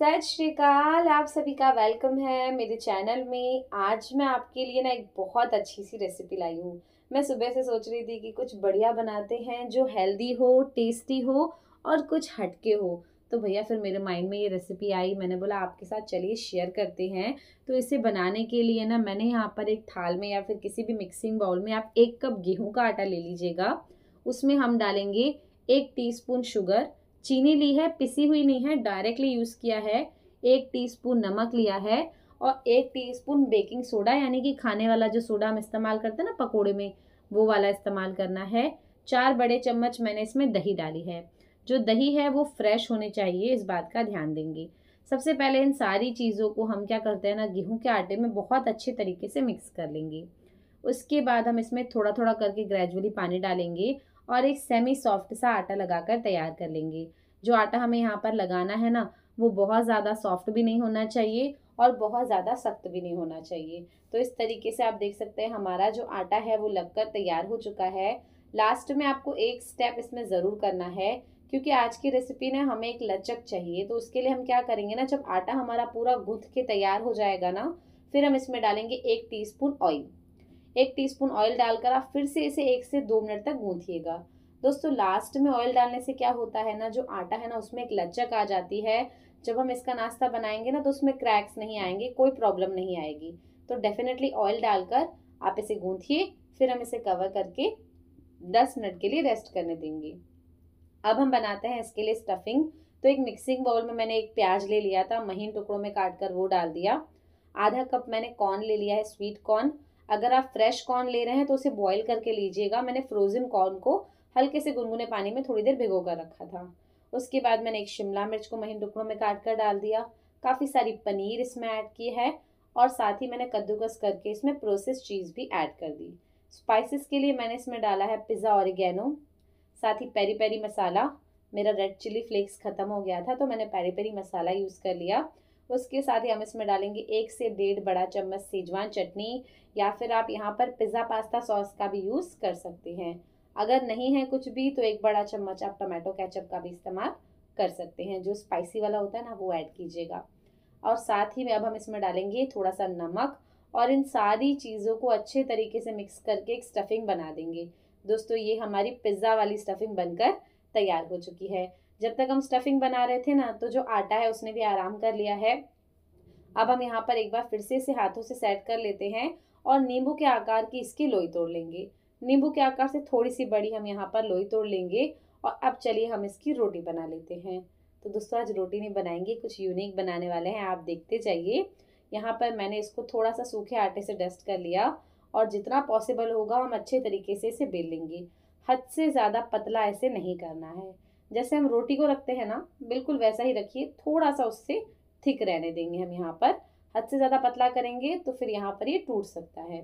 सत श्रीकाल, आप सभी का वेलकम है मेरे चैनल में। आज मैं आपके लिए ना एक बहुत अच्छी सी रेसिपी लाई हूँ। मैं सुबह से सोच रही थी कि कुछ बढ़िया बनाते हैं जो हेल्दी हो टेस्टी हो और कुछ हटके हो। तो भैया, फिर मेरे माइंड में ये रेसिपी आई। मैंने बोला, आपके साथ चलिए शेयर करते हैं। तो इसे बनाने के लिए ना मैंने यहाँ पर एक थाल में या फिर किसी भी मिक्सिंग बाउल में आप एक कप गेहूँ का आटा ले लीजिएगा। उसमें हम डालेंगे एक टीस्पून शुगर चीनी ली है, पिसी हुई नहीं है डायरेक्टली यूज़ किया है, एक टीस्पून नमक लिया है और एक टीस्पून बेकिंग सोडा यानी कि खाने वाला जो सोडा हम इस्तेमाल करते हैं ना पकोड़े में, वो वाला इस्तेमाल करना है। चार बड़े चम्मच मैंने इसमें दही डाली है। जो दही है, वो फ्रेश होने चाहिए, इस बात का ध्यान देंगे। सबसे पहले इन सारी चीज़ों को हम क्या करते हैं ना, गेहूँ के आटे में बहुत अच्छे तरीके से मिक्स कर लेंगे। उसके बाद हम इसमें थोड़ा थोड़ा करके ग्रेजुअली पानी डालेंगे और एक सेमी सॉफ्ट सा आटा लगाकर तैयार कर लेंगे। जो आटा हमें यहाँ पर लगाना है ना, वो बहुत ज़्यादा सॉफ्ट भी नहीं होना चाहिए और बहुत ज़्यादा सख्त भी नहीं होना चाहिए। तो इस तरीके से आप देख सकते हैं, हमारा जो आटा है वो लगकर तैयार हो चुका है। लास्ट में आपको एक स्टेप इसमें ज़रूर करना है, क्योंकि आज की रेसिपी ने हमें एक लचक चाहिए। तो उसके लिए हम क्या करेंगे ना, जब आटा हमारा पूरा गूंथ के तैयार हो जाएगा ना, फिर हम इसमें डालेंगे एक टीस्पून ऑयल एक टीस्पून ऑयल डालकर आप फिर से इसे एक से दो मिनट तक गूंथिएगा। दोस्तों लास्ट में ऑयल डालने से क्या होता है ना, जो आटा है ना, उसमें एक लचक आ जाती है। जब हम इसका नाश्ता बनाएँगे ना तो उसमें क्रैक्स नहीं आएँगे, कोई प्रॉब्लम नहीं आएगी। तो डेफिनेटली ऑयल डालकर आप इसे गूंथिए, फिर हम इसे कवर करके 10 मिनट के लिए रेस्ट करने देंगे। अब हम बनाते हैं इसके लिए स्टफिंग तो एक मिक्सिंग बाउल में मैंने एक प्याज ले लिया था, महीन टुकड़ों में काट कर वो डाल दिया। आधा कप मैंने कॉर्न ले लिया है स्वीट कॉर्न अगर आप फ्रेश कॉर्न ले रहे हैं तो उसे बॉईल करके लीजिएगा। मैंने फ्रोजन कॉर्न को हल्के से गुनगुने पानी में थोड़ी देर भिगो कर रखा था। उसके बाद मैंने एक शिमला मिर्च को महीन टुकड़ों में काट कर डाल दिया। काफ़ी सारी पनीर इसमें ऐड की है और साथ ही मैंने कद्दूकस करके इसमें प्रोसेस चीज़ भी ऐड कर दी। स्पाइसेस के लिए मैंने इसमें डाला है पिज़्ज़ा ऑरिगेनो साथ ही पेरी पेरी मसाला मेरा रेड चिली फ्लेक्स ख़त्म हो गया था तो मैंने पेरी पेरी मसाला यूज़ कर लिया। उसके साथ ही हम इसमें डालेंगे एक से डेढ़ बड़ा चम्मच सीजवान चटनी या फिर आप यहाँ पर पिज़्ज़ा पास्ता सॉस का भी यूज़ कर सकते हैं। अगर नहीं है कुछ भी तो एक बड़ा चम्मच आप टमाटो केचप का भी इस्तेमाल कर सकते हैं। जो स्पाइसी वाला होता है ना, वो ऐड कीजिएगा। और साथ ही में अब हम इसमें डालेंगे थोड़ा सा नमक और इन सारी चीज़ों को अच्छे तरीके से मिक्स करके एक स्टफिंग बना देंगे। दोस्तों, ये हमारी पिज़्ज़ा वाली स्टफिंग बनकर तैयार हो चुकी है। जब तक हम स्टफिंग बना रहे थे ना तो जो आटा है उसने भी आराम कर लिया है। अब हम यहाँ पर एक बार फिर से इसे हाथों से सेट कर लेते हैं और नींबू के आकार की इसकी लोई तोड़ लेंगे। नींबू के आकार से थोड़ी सी बड़ी हम यहाँ पर लोई तोड़ लेंगे और अब चलिए हम इसकी रोटी बना लेते हैं। तो दोस्तों, आज रोटी नहीं बनाएँगे, कुछ यूनिक बनाने वाले हैं, आप देखते जाइए। यहाँ पर मैंने इसको थोड़ा सा सूखे आटे से डस्ट कर लिया और जितना पॉसिबल होगा, हम अच्छे तरीके से इसे बेल लेंगे। हद से ज़्यादा पतला ऐसे नहीं करना है। जैसे हम रोटी को रखते हैं ना, बिल्कुल वैसा ही रखिए थोड़ा सा उससे थिक रहने देंगे हम यहाँ पर। हद से ज़्यादा पतला करेंगे तो फिर यहाँ पर ये टूट सकता है।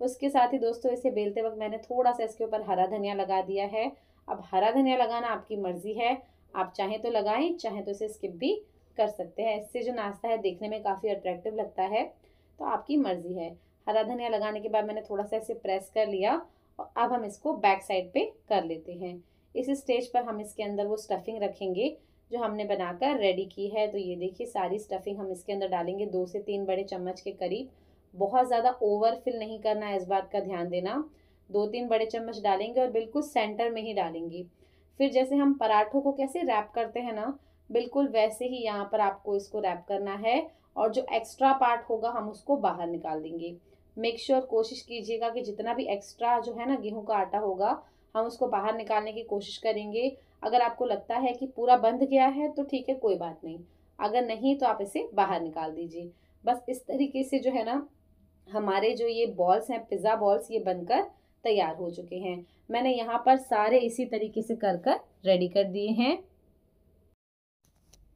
उसके साथ ही दोस्तों, इसे बेलते वक्त मैंने थोड़ा सा इसके ऊपर हरा धनिया लगा दिया है। अब हरा धनिया लगाना आपकी मर्ज़ी है। आप चाहें तो लगाएँ, चाहें तो इसे स्किप भी कर सकते हैं। इससे जो नाश्ता है, देखने में काफ़ी अट्रैक्टिव लगता है। तो आपकी मर्ज़ी है। हरा धनिया लगाने के बाद मैंने थोड़ा सा इसे प्रेस कर लिया और अब हम इसको बैक साइड पे कर लेते हैं। इस स्टेज पर हम इसके अंदर वो स्टफिंग रखेंगे जो हमने बनाकर रेडी की है। तो ये देखिए सारी स्टफिंग हम इसके अंदर डालेंगे दो से तीन बड़े चम्मच के करीब। बहुत ज़्यादा ओवर फिल नहीं करना है इस बात का ध्यान देना। दो तीन बड़े चम्मच डालेंगे और बिल्कुल सेंटर में ही डालेंगे। फिर जैसे हम पराठों को कैसे रैप करते हैं ना बिल्कुल वैसे ही यहाँ पर आपको इसको रैप करना है और जो एक्स्ट्रा पार्ट होगा हम उसको बाहर निकाल देंगे। मेक श्योर sure, कोशिश कीजिएगा कि जितना भी एक्स्ट्रा जो है ना गेहूँ का आटा होगा हम उसको बाहर निकालने की कोशिश करेंगे। अगर आपको लगता है कि पूरा बंध गया है तो ठीक है, कोई बात नहीं। अगर नहीं तो आप इसे बाहर निकाल दीजिए। बस इस तरीके से जो है ना, हमारे जो ये बॉल्स हैं पिज़्ज़ा बॉल्स ये बनकर तैयार हो चुके हैं। मैंने यहाँ पर सारे इसी तरीके से कर कर रेडी कर दिए हैं।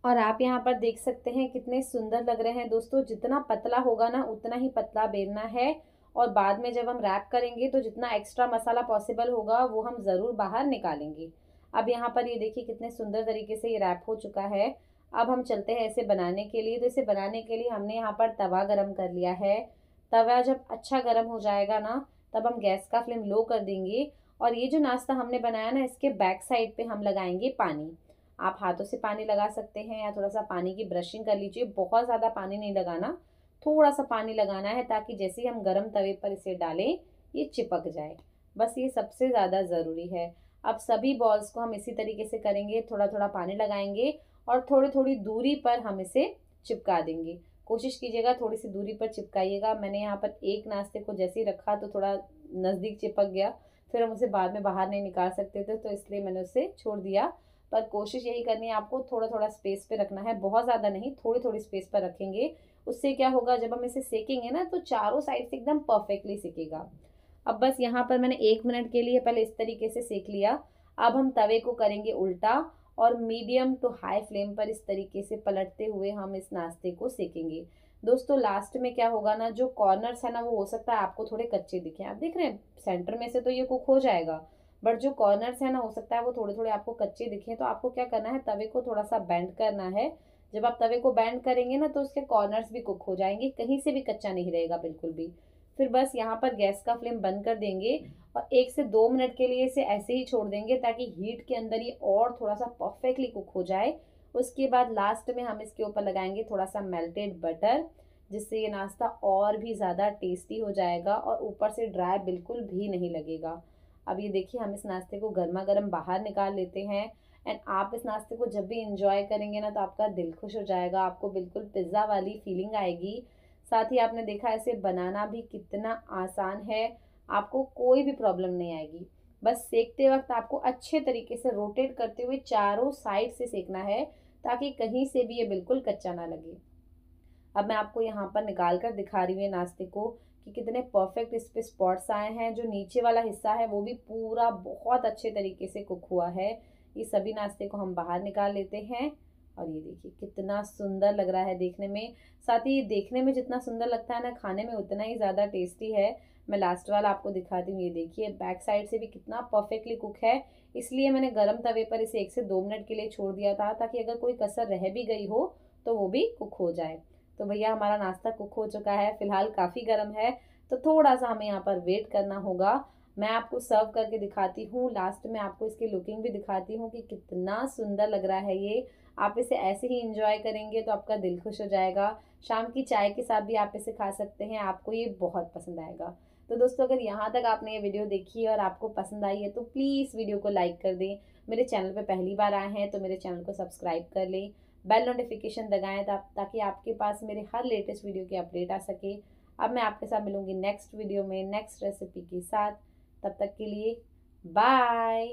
और आप यहाँ पर देख सकते हैं कितने सुंदर लग रहे हैं दोस्तों। जितना पतला होगा ना, उतना ही पतला बेलना है। और बाद में जब हम रैप करेंगे तो जितना एक्स्ट्रा मसाला पॉसिबल होगा, वो हम ज़रूर बाहर निकालेंगे। अब यहाँ पर ये देखिए कितने सुंदर तरीके से ये रैप हो चुका है। अब हम चलते हैं इसे बनाने के लिए। तो इसे बनाने के लिए हमने यहाँ पर तवा गरम कर लिया है। तवा जब अच्छा गर्म हो जाएगा ना, तब हम गैस का फ्लेम लो कर देंगे। और ये जो नाश्ता हमने बनाया ना, इसके बैक साइड पे हम लगाएँगे पानी। आप हाथों से पानी लगा सकते हैं या थोड़ा सा पानी की ब्रशिंग कर लीजिए। बहुत ज़्यादा पानी नहीं लगाना। थोड़ा सा पानी लगाना है ताकि जैसे ही हम गर्म तवे पर इसे डालें, ये चिपक जाए। बस ये सबसे ज़्यादा ज़रूरी है। अब सभी बॉल्स को हम इसी तरीके से करेंगे थोड़ा थोड़ा पानी लगाएँगे और थोड़ी थोड़ी दूरी पर हम इसे चिपका देंगे। कोशिश कीजिएगा थोड़ी सी दूरी पर चिपकाइएगा। मैंने यहाँ पर एक नाश्ते को जैसे ही रखा तो थोड़ा नज़दीक चिपक गया। फिर हम उसे बाद में बाहर नहीं निकाल सकते थे तो इसलिए मैंने उसे छोड़ दिया। पर कोशिश यही करनी है, आपको थोड़ा थोड़ा स्पेस पे रखना है, बहुत ज़्यादा नहीं थोड़ी थोड़ी स्पेस पर रखेंगे। उससे क्या होगा, जब हम इसे सेकेंगे ना तो चारों साइड से एकदम परफेक्टली सेकेगा। अब बस यहाँ पर मैंने एक मिनट के लिए पहले इस तरीके से सेक लिया। अब हम तवे को करेंगे उल्टा और मीडियम टू हाई फ्लेम पर इस तरीके से पलटते हुए हम इस नाश्ते को सेकेंगे। दोस्तों लास्ट में क्या होगा ना, जो कॉर्नर्स है ना, वो हो सकता है आपको थोड़े कच्चे दिखे। आप देख रहे हैं सेंटर में से तो ये कुक हो जाएगा। बट जो कॉर्नर्स है ना, हो सकता है वो थोड़े थोड़े आपको कच्चे दिखे। तो आपको क्या करना है, तवे को थोड़ा सा बैंड करना है। जब आप तवे को बैंड करेंगे ना तो उसके कॉर्नर्स भी कुक हो जाएँगे। कहीं से भी कच्चा नहीं रहेगा बिल्कुल भी। फिर बस यहाँ पर गैस का फ्लेम बंद कर देंगे और एक से दो मिनट के लिए इसे ऐसे ही छोड़ देंगे ताकि हीट के अंदर ये और थोड़ा सा परफेक्टली कुक हो जाए। उसके बाद लास्ट में हम इसके ऊपर लगाएँगे थोड़ा सा मेल्टेड बटर जिससे ये नाश्ता और भी ज़्यादा टेस्टी हो जाएगा और ऊपर से ड्राई बिल्कुल भी नहीं लगेगा। अब ये देखिए, हम इस नाश्ते को गर्मा गर्म बाहर निकाल लेते हैं एंड आप इस नाश्ते को जब भी इंजॉय करेंगे ना तो आपका दिल खुश हो जाएगा, आपको बिल्कुल पिज़्ज़ा वाली फीलिंग आएगी। साथ ही आपने देखा इसे बनाना भी कितना आसान है, आपको कोई भी प्रॉब्लम नहीं आएगी। बस सेकते वक्त आपको अच्छे तरीके से रोटेट करते हुए चारों साइड से सेकना है, ताकि कहीं से भी ये बिल्कुल कच्चा ना लगे। अब मैं आपको यहाँ पर निकाल कर दिखा रही हूँ नाश्ते को। कि कितने परफेक्ट इस पर स्पॉट्स आए हैं, जो नीचे वाला हिस्सा है, वो भी पूरा बहुत अच्छे तरीके से कुक हुआ है। ये सभी नाश्ते को हम बाहर निकाल लेते हैं। और ये देखिए, कितना सुंदर लग रहा है देखने में। साथ ही ये देखने में जितना सुंदर लगता है ना, खाने में उतना ही ज़्यादा टेस्टी है। मैं लास्ट वाला आपको दिखाती हूँ, ये देखिए बैक साइड से भी कितना परफेक्टली कुक है। इसलिए मैंने गर्म तवे पर इसे एक से दो मिनट के लिए छोड़ दिया था, ताकि अगर कोई कसर रह भी गई हो तो वो भी कुक हो जाए। तो भैया हमारा नाश्ता कुक हो चुका है, फ़िलहाल काफ़ी गर्म है तो थोड़ा सा हमें यहाँ पर वेट करना होगा। मैं आपको सर्व करके दिखाती हूँ लास्ट में आपको इसकी लुकिंग भी दिखाती हूँ कि कितना सुंदर लग रहा है ये। आप इसे ऐसे ही इंजॉय करेंगे तो आपका दिल खुश हो जाएगा। शाम की चाय के साथ भी आप इसे खा सकते हैं, आपको ये बहुत पसंद आएगा। तो दोस्तों, अगर यहाँ तक आपने ये वीडियो देखी और आपको पसंद आई है तो प्लीज़ वीडियो को लाइक कर दें। मेरे चैनल पर पहली बार आए हैं तो मेरे चैनल को सब्सक्राइब कर लें। बेल नोटिफिकेशन दगाएँ ताकि आपके पास मेरे हर लेटेस्ट वीडियो की अपडेट आ सके। अब मैं आपके साथ मिलूँगी नेक्स्ट वीडियो में नेक्स्ट रेसिपी के साथ। तब तक के लिए बाय